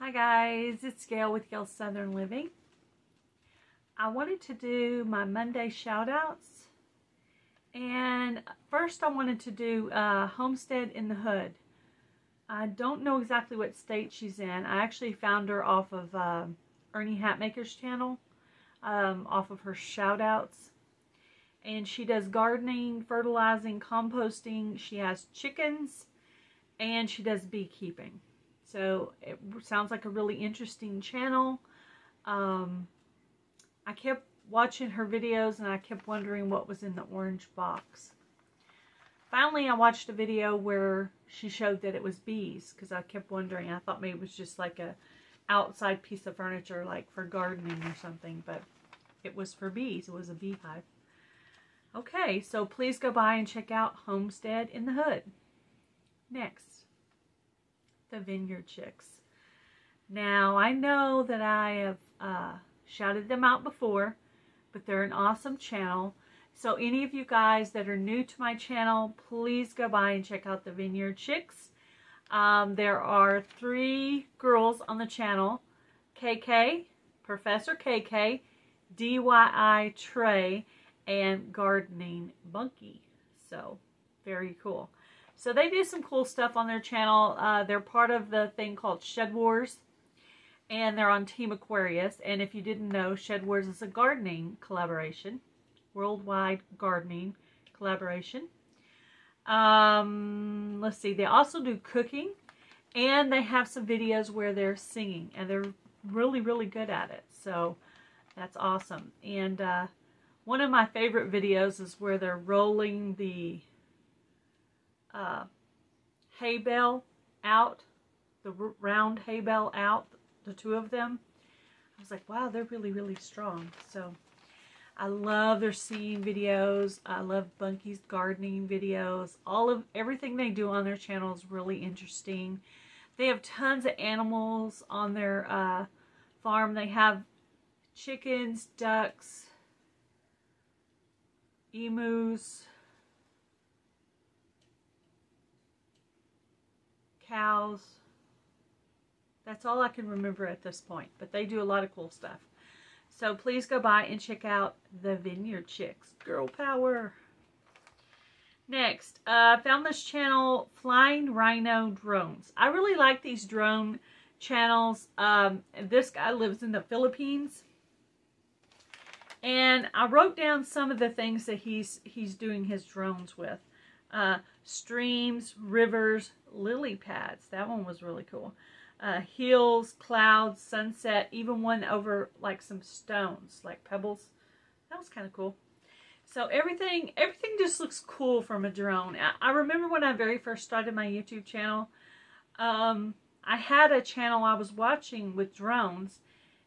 Hi guys, it's Gail with Gail Southern Living. I wanted to do my Monday shout outs and first I wanted to do uh, Homestead in the Hood. I don't know exactly what state she's in. I actually found her off of uh, Ernie Hatmaker's channel, um, off of her shout outs. And she does gardening, fertilizing, composting. She has chickens and she does beekeeping. So it sounds like a really interesting channel. Um, I kept watching her videos and I kept wondering what was in the orange box. Finally, I watched a video where she showed that it was bees because I kept wondering. I thought maybe it was just like a outside piece of furniture like for gardening or something, but it was for bees. It was a beehive. Okay, so please go by and check out Homestead in the Hood. Next the Vineyard Chicks. Now, I know that I have uh, shouted them out before, but they're an awesome channel. So any of you guys that are new to my channel, please go by and check out the Vineyard Chicks. Um, there are three girls on the channel. KK, Professor KK, DIY Trey, and Gardening Bunky. So, very cool. So they do some cool stuff on their channel. Uh, they're part of the thing called Shed Wars. And they're on Team Aquarius. And if you didn't know, Shed Wars is a gardening collaboration. Worldwide gardening collaboration. Um, let's see. They also do cooking. And they have some videos where they're singing. And they're really, really good at it. So that's awesome. And uh, one of my favorite videos is where they're rolling the uh, hay bale out, the round hay bale out, the two of them. I was like, wow, they're really, really strong. So I love their singing videos. I love Bunky's gardening videos. All of everything they do on their channel is really interesting. They have tons of animals on their uh, farm. They have chickens, ducks, emus, cows. That's all I can remember at this point, but they do a lot of cool stuff. So please go by and check out the Vineyard Chicks. Girl power. Next, uh, I uh, found this channel, Flying Rhino Drones. I really like these drone channels. Um, this guy lives in the Philippines. And I wrote down some of the things that he's he's doing his drones with. Uh, streams, rivers, lily pads. That one was really cool. Uh, hills, clouds, sunset, even one over like some stones, like pebbles. That was kind of cool. So everything, everything just looks cool from a drone. I, remember when I very first started my YouTube channel, um, I had a channel I was watching with drones,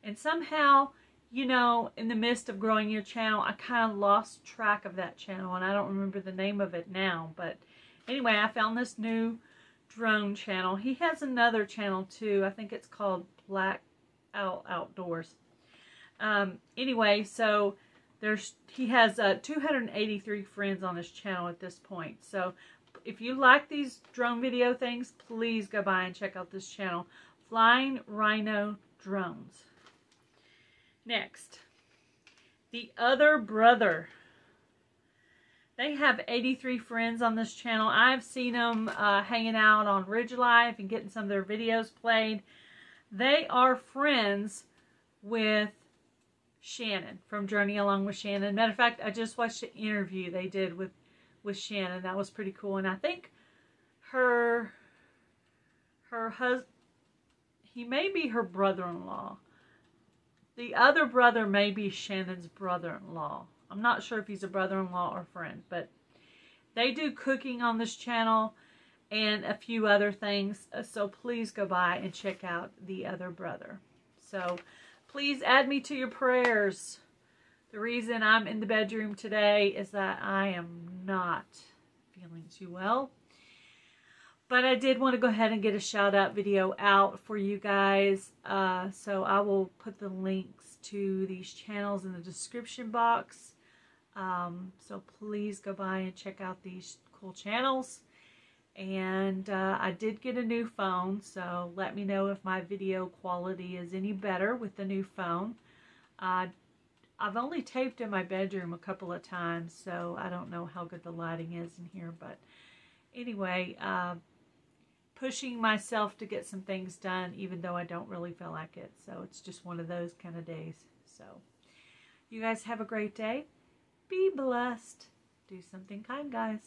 and somehow, you know, in the midst of growing your channel, I kind of lost track of that channel, and I don't remember the name of it now, but anyway, I found this new drone channel. He has another channel too. I think it's called Black Out Outdoors. Um, anyway, so there's he has uh, 283 friends on his channel at this point. So if you like these drone video things, please go by and check out this channel. Flying Rhino Drones. Next, the other brother. They have 83 friends on this channel. I've seen them uh, hanging out on Ridge Life and getting some of their videos played. They are friends with Shannon from Journey Along with Shannon. Matter of fact, I just watched an interview they did with, with Shannon. That was pretty cool. And I think her, her husband, he may be her brother-in-law. The other brother may be Shannon's brother-in-law. I'm not sure if he's a brother-in-law or friend, but they do cooking on this channel and a few other things. Uh, so please go by and check out the other brother. So please add me to your prayers. The reason I'm in the bedroom today is that I am not feeling too well. But I did want to go ahead and get a shout out video out for you guys. Uh, so I will put the links to these channels in the description box. Um, so please go by and check out these cool channels. And uh, I did get a new phone, so let me know if my video quality is any better with the new phone. Uh, I've only taped in my bedroom a couple of times, so I don't know how good the lighting is in here. But anyway, uh, pushing myself to get some things done, even though I don't really feel like it. So it's just one of those kind of days. So you guys have a great day. Be blessed. Do something kind, guys.